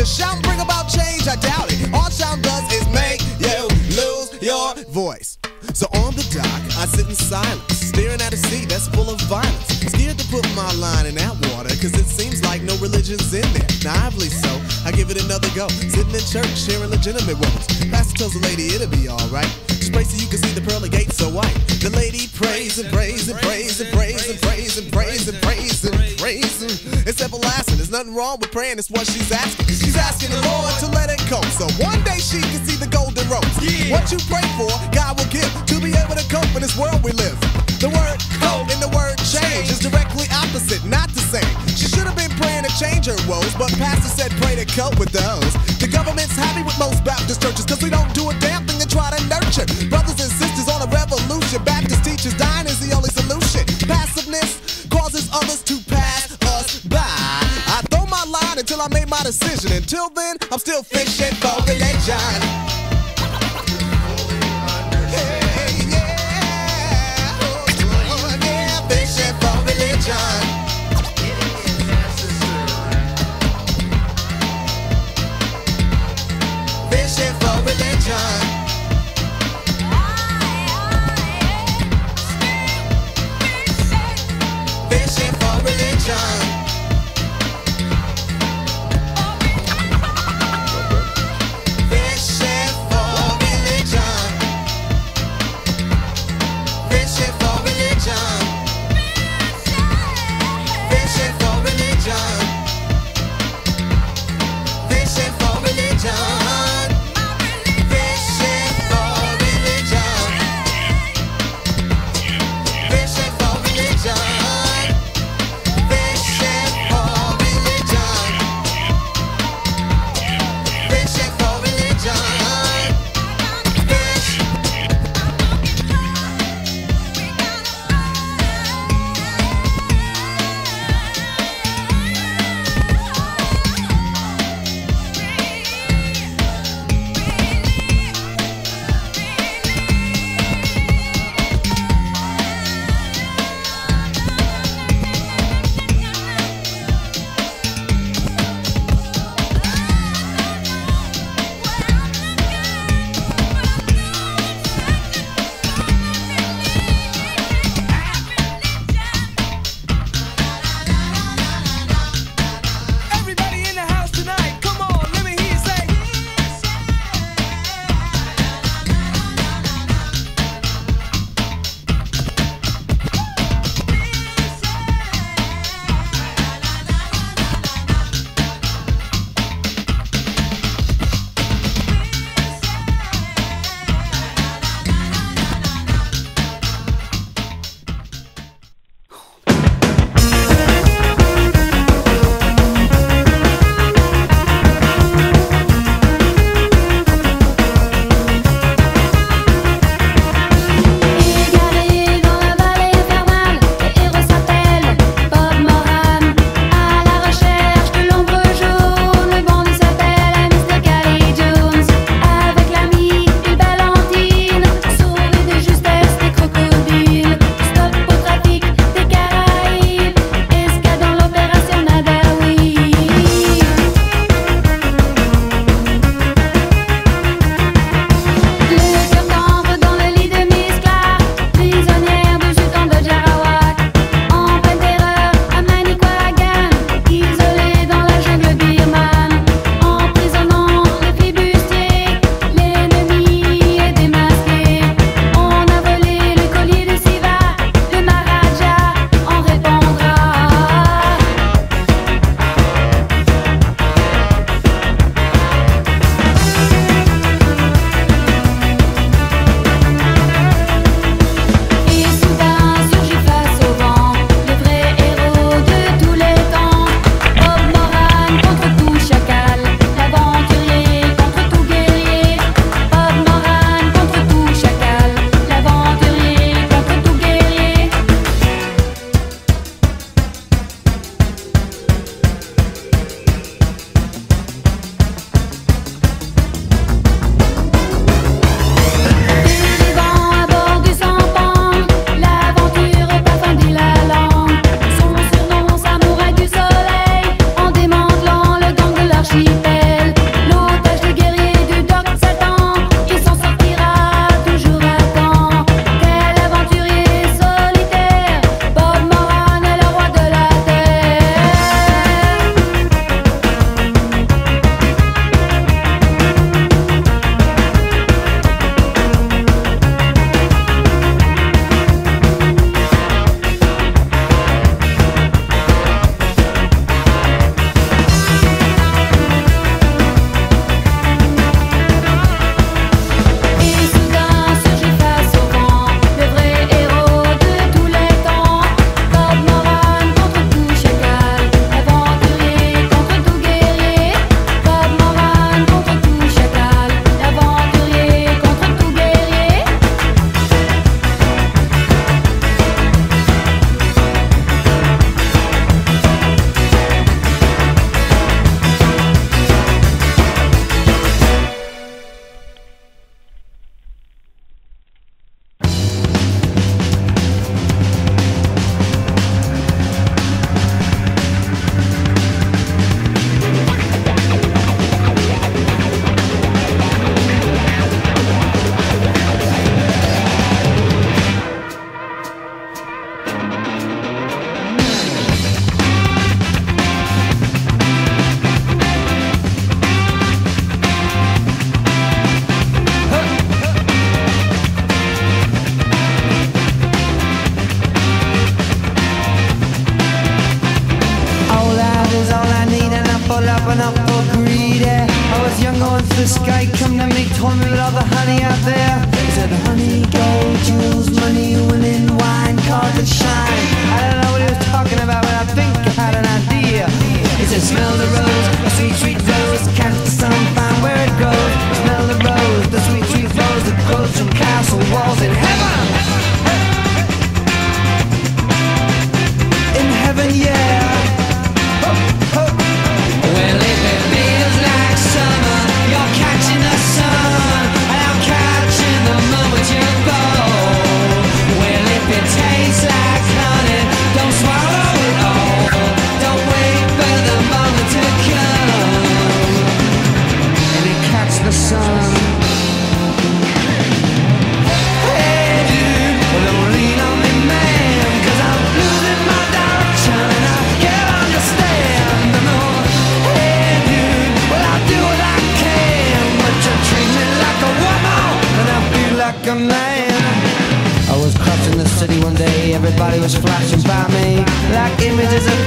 To shout bring about change, I doubt it. All shout does is make you lose your voice. So on the dock, I sit in silence, staring at a sea that's full of violence. Scared to put my line in that water, cause it seems like no religion's in there. Naively so, I give it another go. Sitting in church, sharing legitimate woes. Pastor tells the lady it'll be alright. So you can see the pearly gates so white. The lady prays and prays and prays and prays and prays and prays and prays and prays. and It's everlasting. There's nothing wrong with praying. It's what she's asking. She's asking the Lord to let it go. So one day she can see the golden rose. What you pray for, God will give to be able to cope in this world we live. The word cope and the word change is directly opposite, not the same. She should have been praying to change her woes, but pastor said pray to cope with those. The government's happy with most Baptist churches because we Until then, I'm still fishing for religion. Everybody was flashing by me like images of.